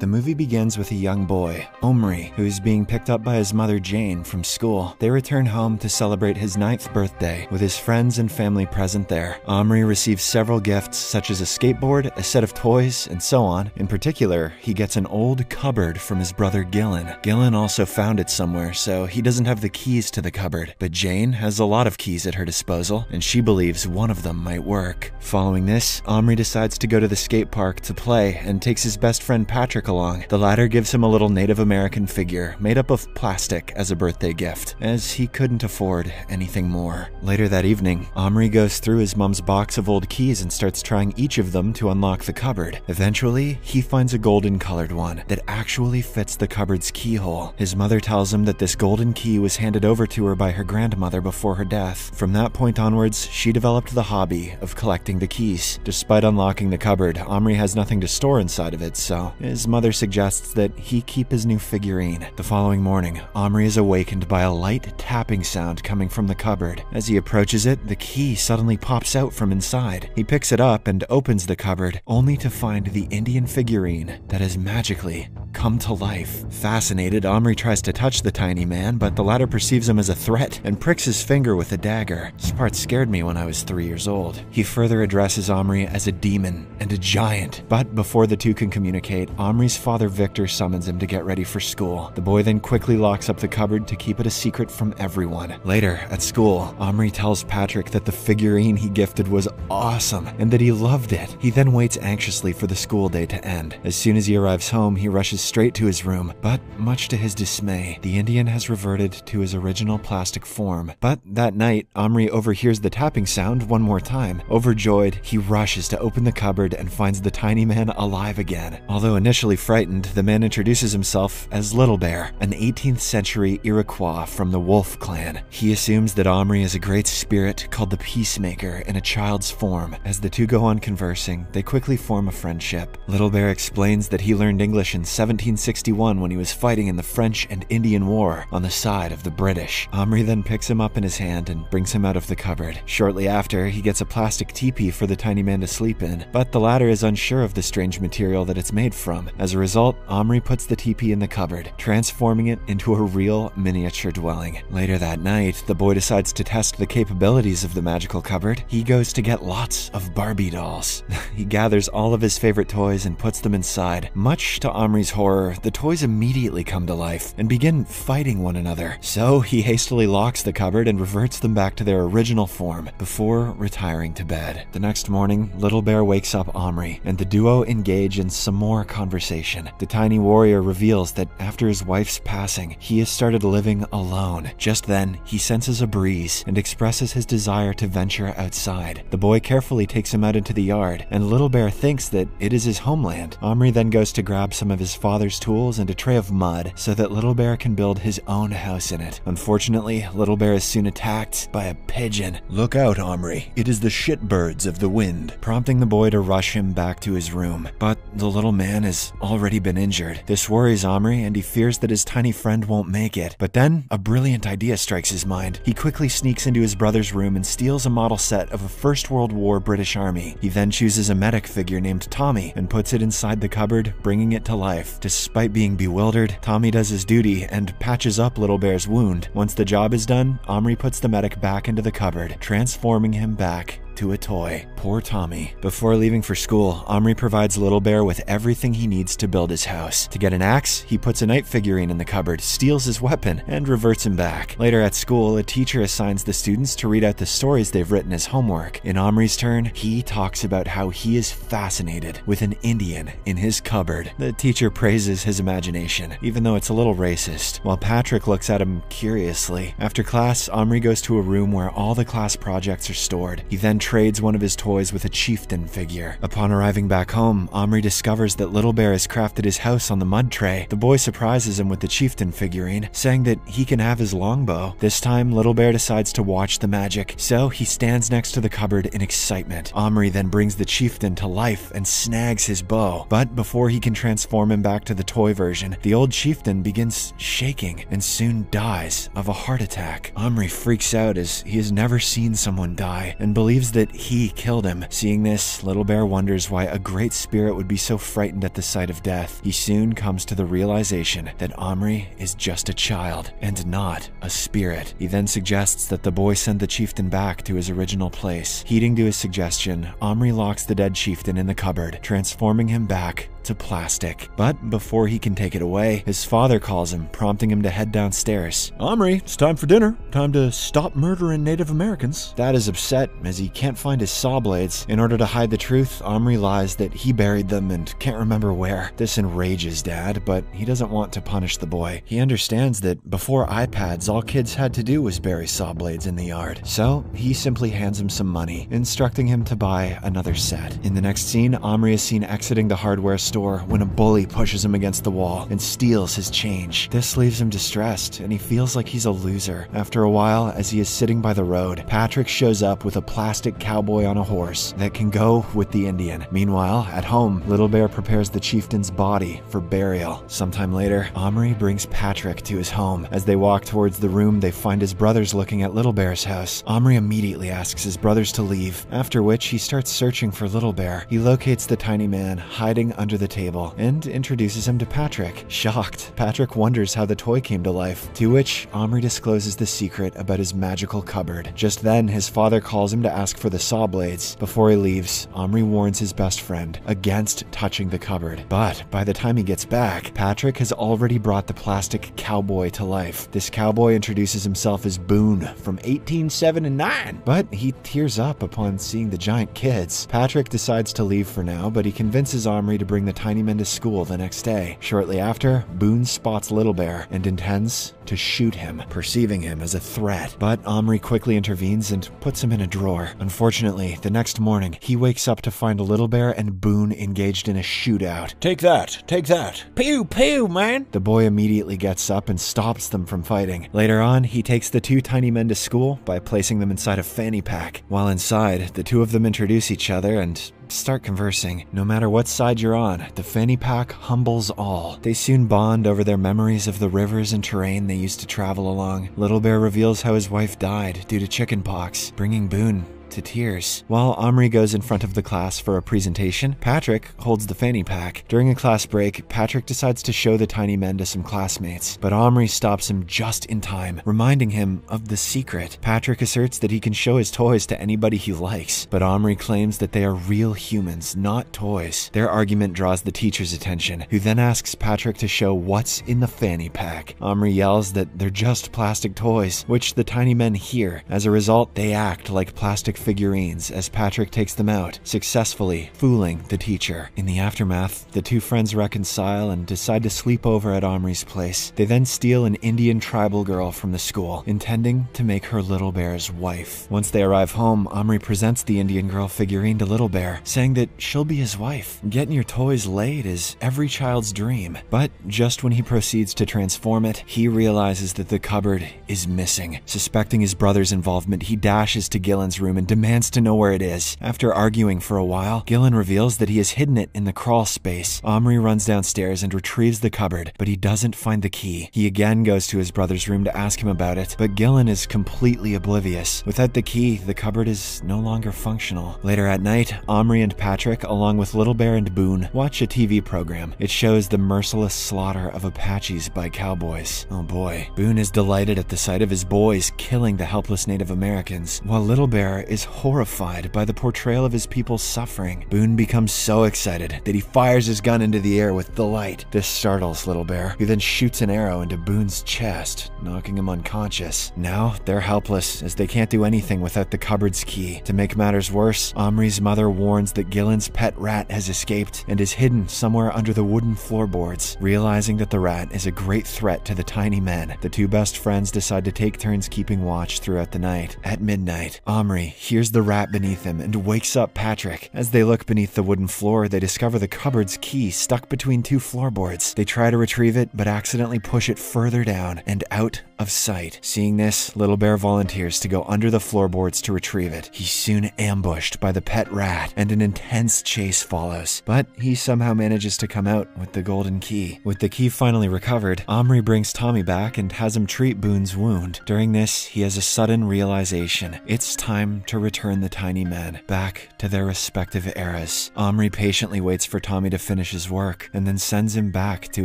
The movie begins with a young boy, Omri, who is being picked up by his mother Jane from school. They return home to celebrate his ninth birthday with his friends and family present there. Omri receives several gifts such as a skateboard, a set of toys, and so on. In particular, he gets an old cupboard from his brother Gillon. Gillon also found it somewhere, so he doesn't have the keys to the cupboard. But Jane has a lot of keys at her disposal, and she believes one of them might work. Following this, Omri decides to go to the skate park to play and takes his best friend Patrick along. The latter gives him a little Native American figure made up of plastic as a birthday gift, as he couldn't afford anything more. Later that evening, Omri goes through his mom's box of old keys and starts trying each of them to unlock the cupboard. Eventually, he finds a golden colored one that actually fits the cupboard's keyhole. His mother tells him that this golden key was handed over to her by her grandmother before her death. From that point onwards, she developed the hobby of collecting the keys. Despite unlocking the cupboard, Omri has nothing to store inside of it, so his mother suggests that he keep his new figurine. The following morning, Omri is awakened by a light tapping sound coming from the cupboard. As he approaches it, the key suddenly pops out from inside. He picks it up and opens the cupboard, only to find the Indian figurine that has magically come to life. Fascinated, Omri tries to touch the tiny man, but the latter perceives him as a threat and pricks his finger with a dagger. This part scared me when I was three years old. He further addresses Omri as a demon and a giant, but before the two can communicate, Omri's father Victor summons him to get ready for school. The boy then quickly locks up the cupboard to keep it a secret from everyone. Later, at school, Omri tells Patrick that the figurine he gifted was awesome and that he loved it. He then waits anxiously for the school day to end. As soon as he arrives home, he rushes straight to his room, but much to his dismay, the Indian has reverted to his original plastic form. But that night, Omri overhears the tapping sound one more time. Overjoyed, he rushes to open the cupboard and finds the tiny man alive again. Although initially frightened, the man introduces himself as Little Bear, an 18th century Iroquois from the Wolf clan. He assumes that Omri is a great spirit called the Peacemaker in a child's form. As the two go on conversing, they quickly form a friendship. Little Bear explains that he learned English in 1761 when he was fighting in the French and Indian War on the side of the British. Omri then picks him up in his hand and brings him out of the cupboard. Shortly after, he gets a plastic teepee for the tiny man to sleep in, but the latter is unsure of the strange material that it's made from. As a result, Omri puts the teepee in the cupboard, transforming it into a real miniature dwelling. Later that night, the boy decides to test the capabilities of the magical cupboard. He goes to get lots of Barbie dolls. he gathers all of his favorite toys and puts them inside. Much to Omri's horror, the toys immediately come to life and begin fighting one another. So he hastily locks the cupboard and reverts them back to their original form before retiring to bed. The next morning, Little Bear wakes up Omri, and the duo engage in some more conversation. The tiny warrior reveals that after his wife's passing, he has started living alone. Just then, he senses a breeze and expresses his desire to venture outside. The boy carefully takes him out into the yard, and Little Bear thinks that it is his homeland. Omri then goes to grab some of his father's tools and a tray of mud so that Little Bear can build his own house in it. Unfortunately, Little Bear is soon attacked by a pigeon. Look out, Omri. It is the shitbirds of the wind, prompting the boy to rush him back to his room. But the little man has already been injured. This worries Omri, and he fears that his tiny friend won't make it. But then, a brilliant idea strikes his mind. He quickly sneaks into his brother's room and steals a model set of a First World War British Army. He then chooses a medic figure named Tommy and puts it inside the cupboard, bringing it to life. Despite being bewildered, Tommy does his duty and patches up Little Bear's wound. Once the job is done, Omri puts the medic back into the cupboard, transforming him back to a toy. Poor Tommy. Before leaving for school, Omri provides Little Bear with everything he needs to build his house. To get an axe, he puts a knight figurine in the cupboard, steals his weapon, and reverts him back. Later at school, a teacher assigns the students to read out the stories they've written as homework. In Omri's turn, he talks about how he is fascinated with an Indian in his cupboard. The teacher praises his imagination, even though it's a little racist, while Patrick looks at him curiously. After class, Omri goes to a room where all the class projects are stored. He then trades one of his toys with a chieftain figure. Upon arriving back home, Omri discovers that Little Bear has crafted his house on the mud tray. The boy surprises him with the chieftain figurine, saying that he can have his longbow. This time, Little Bear decides to watch the magic, so he stands next to the cupboard in excitement. Omri then brings the chieftain to life and snags his bow. But before he can transform him back to the toy version, the old chieftain begins shaking and soon dies of a heart attack. Omri freaks out as he has never seen someone die and believes that he killed him. Seeing this, Little Bear wonders why a great spirit would be so frightened at the sight of death. He soon comes to the realization that Omri is just a child and not a spirit. He then suggests that the boy send the chieftain back to his original place. Heeding to his suggestion, Omri locks the dead chieftain in the cupboard, transforming him back to plastic. But before he can take it away, his father calls him, prompting him to head downstairs. Omri, it's time for dinner. Time to stop murdering Native Americans. Dad is upset as he can't find his saw blades. In order to hide the truth, Omri lies that he buried them and can't remember where. This enrages Dad, but he doesn't want to punish the boy. He understands that before iPads, all kids had to do was bury saw blades in the yard. So he simply hands him some money, instructing him to buy another set. In the next scene, Omri is seen exiting the hardware store when a bully pushes him against the wall and steals his change. This leaves him distressed, and he feels like he's a loser. After a while, as he is sitting by the road, Patrick shows up with a plastic cowboy on a horse that can go with the Indian. Meanwhile, at home, Little Bear prepares the chieftain's body for burial. Sometime later, Omri brings Patrick to his home. As they walk towards the room, they find his brothers looking at Little Bear's house. Omri immediately asks his brothers to leave, after which he starts searching for Little Bear. He locates the tiny man hiding under the table and introduces him to Patrick. Shocked, Patrick wonders how the toy came to life, to which Omri discloses the secret about his magical cupboard. Just then, his father calls him to ask for the saw blades. Before he leaves, Omri warns his best friend against touching the cupboard. But by the time he gets back, Patrick has already brought the plastic cowboy to life. This cowboy introduces himself as Boone from 1879, but he tears up upon seeing the giant kids. Patrick decides to leave for now, but he convinces Omri to bring the tiny men to school the next day. Shortly after, Boone spots Little Bear and intends to shoot him, perceiving him as a threat. But Omri quickly intervenes and puts him in a drawer. Unfortunately, the next morning, he wakes up to find a Little Bear and Boone engaged in a shootout. Take that, take that. Pew, pew, man. The boy immediately gets up and stops them from fighting. Later on, he takes the two tiny men to school by placing them inside a fanny pack. While inside, the two of them introduce each other and start conversing. No matter what side you're on, the fanny pack humbles all. They soon bond over their memories of the rivers and terrain they used to travel along. Little Bear reveals how his wife died due to chickenpox, bringing Boone to tears. While Omri goes in front of the class for a presentation, Patrick holds the fanny pack. During a class break, Patrick decides to show the tiny men to some classmates, but Omri stops him just in time, reminding him of the secret. Patrick asserts that he can show his toys to anybody he likes, but Omri claims that they are real humans, not toys. Their argument draws the teacher's attention, who then asks Patrick to show what's in the fanny pack. Omri yells that they're just plastic toys, which the tiny men hear. As a result, they act like plastic figurines as Patrick takes them out, successfully fooling the teacher. In the aftermath, the two friends reconcile and decide to sleep over at Omri's place. They then steal an Indian tribal girl from the school, intending to make her Little Bear's wife. Once they arrive home, Omri presents the Indian girl figurine to Little Bear, saying that she'll be his wife. Getting your toys laid is every child's dream. But just when he proceeds to transform it, he realizes that the cupboard is missing. Suspecting his brother's involvement, he dashes to Gillon's room and demands to know where it is. After arguing for a while, Gillon reveals that he has hidden it in the crawl space. Omri runs downstairs and retrieves the cupboard, but he doesn't find the key. He again goes to his brother's room to ask him about it, but Gillon is completely oblivious. Without the key, the cupboard is no longer functional. Later at night, Omri and Patrick, along with Little Bear and Boone, watch a TV program. It shows the merciless slaughter of Apaches by cowboys. Oh boy. Boone is delighted at the sight of his boys killing the helpless Native Americans, while Little Bear is horrified by the portrayal of his people's suffering. Boone becomes so excited that he fires his gun into the air with delight. This startles Little Bear, who then shoots an arrow into Boone's chest, knocking him unconscious. Now, they're helpless, as they can't do anything without the cupboard's key. To make matters worse, Omri's mother warns that Gillon's pet rat has escaped and is hidden somewhere under the wooden floorboards. Realizing that the rat is a great threat to the tiny men, the two best friends decide to take turns keeping watch throughout the night. At midnight, Omri hears the rat beneath him and wakes up Patrick. As they look beneath the wooden floor, they discover the cupboard's key stuck between two floorboards. They try to retrieve it, but accidentally push it further down and out of sight. Seeing this, Little Bear volunteers to go under the floorboards to retrieve it. He's soon ambushed by the pet rat, and an intense chase follows. But he somehow manages to come out with the golden key. With the key finally recovered, Omri brings Tommy back and has him treat Boone's wound. During this, he has a sudden realization. It's time to return the tiny men back to their respective eras. Omri patiently waits for Tommy to finish his work and then sends him back to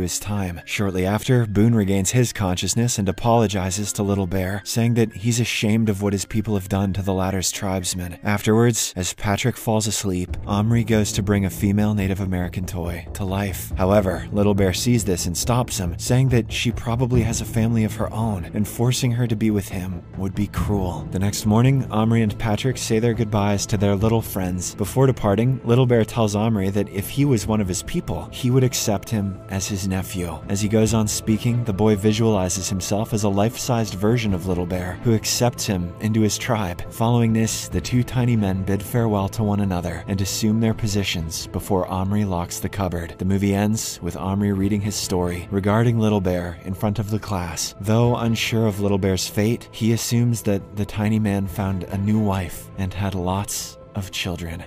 his time. Shortly after, Boone regains his consciousness and apologizes to Little Bear, saying that he's ashamed of what his people have done to the latter's tribesmen. Afterwards, as Patrick falls asleep, Omri goes to bring a female Native American toy to life. However, Little Bear sees this and stops him, saying that she probably has a family of her own, and forcing her to be with him would be cruel. The next morning, Omri and Patrick say their goodbyes to their little friends. Before departing, Little Bear tells Omri that if he was one of his people, he would accept him as his nephew. As he goes on speaking, the boy visualizes himself as a life sized version of Little Bear, who accepts him into his tribe. Following this, the two tiny men bid farewell to one another and assume their positions before Omri locks the cupboard. The movie ends with Omri reading his story regarding Little Bear in front of the class. Though unsure of Little Bear's fate, he assumes that the tiny man found a new wife and had lots of children.